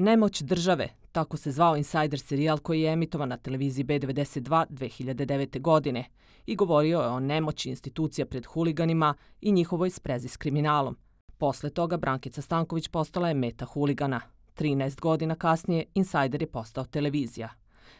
Nemoć države, tako se zvao Insider serijal koji je emitovan na televiziji B92 2009. godine i govorio je o nemoći institucija pred huliganima i njihovoj sprezi s kriminalom. Posle toga Brankica Stanković postala je meta huligana. 13 godina kasnije Insider je postao televizija.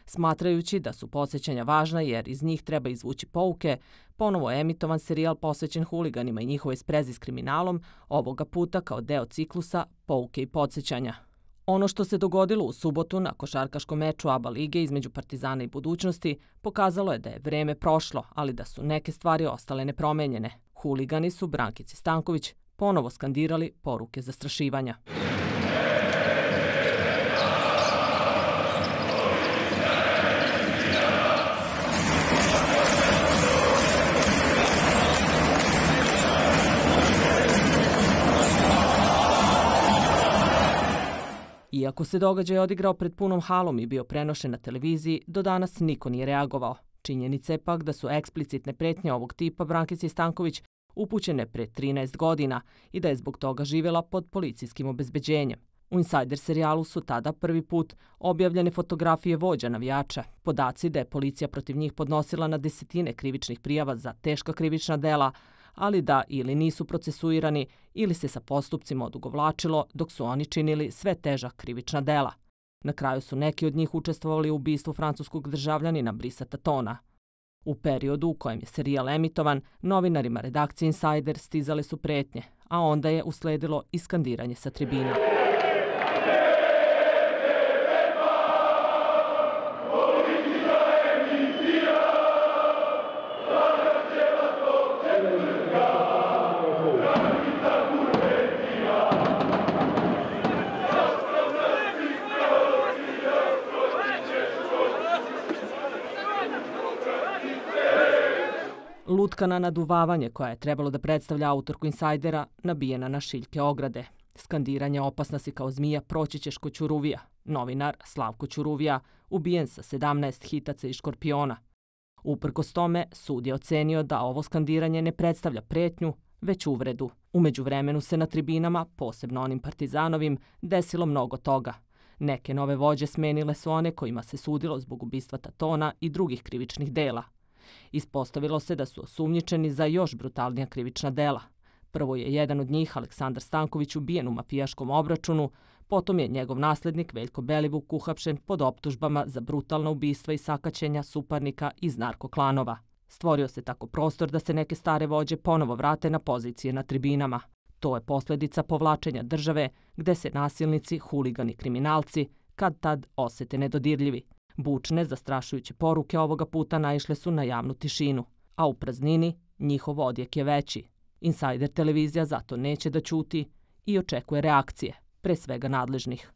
Smatrajući da su posjećanja važna jer iz njih treba izvući pouke, ponovo je emitovan serijal posvećen huliganima i njihovoj sprezi s kriminalom, ovoga puta kao deo ciklusa Pouke i podsjećanja. Ono što se dogodilo u subotu na košarkaškom meču ABA lige između Partizana i budućnosti pokazalo je da je vreme prošlo, ali da su neke stvari ostale nepromenjene. Huligani su Brankici Stanković ponovo skandirali poruke zastrašivanja. Iako se događaj odigrao pred punom halom i bio prenošen na televiziji, do danas niko nije reagovao. Činjenica je pak da su eksplicitne pretnje ovog tipa Brankici Stanković upućene pre 13 godina i da je zbog toga živjela pod policijskim obezbeđenjem. U Insider serijalu su tada prvi put objavljene fotografije vođa navijača, podaci da je policija protiv njih podnosila na desetine krivičnih prijava za teška krivična dela, ali da ili nisu procesuirani ili se sa postupcima odugovlačilo dok su oni činili sve teža krivična dela. Na kraju su neki od njih učestvovali u ubistvu francuskog državljanina Brisa Tatona. U periodu u kojem je serijal emitovan, novinarima redakcije Insider stizale su pretnje, a onda je usledilo iskandiranje sa tribina. Lutka na naduvavanje koja je trebalo da predstavlja autorku Insajdera nabijena na šiljke ograde. Skandiranje opasna si kao zmija proći ćeš ko Ćuruvija. Novinar Slavko Ćuruvija ubijen sa 17 hitaca i škorpiona. Uprkos tome, sud je ocenio da ovo skandiranje ne predstavlja pretnju, već uvredu. Umeđu vremenu se na tribinama, posebno onim partizanovim, desilo mnogo toga. Neke nove vođe smenile su one kojima se sudilo zbog ubistva Tatona i drugih krivičnih dela. Ispostavilo se da su osumnjičeni za još brutalnija krivična dela. Prvo je jedan od njih, Aleksandar Stanković, ubijen u mafijaškom obračunu, potom je njegov naslednik Veljko Belivuk uhapšen pod optužbama za brutalna ubistva i sakaćenja suparnika iz narkoklanova. Stvorio se tako prostor da se neke stare vođe ponovo vrate na pozicije na tribinama. To je posljedica povlačenja države gde se nasilnici, huligani kriminalci kad tad osete nedodirljivi. Bučne, zastrašujuće poruke ovoga puta naišle su na javnu tišinu, a u praznini njihov odjek je veći. Insider televizija zato neće da ćuti i očekuje reakcije, pre svega nadležnih.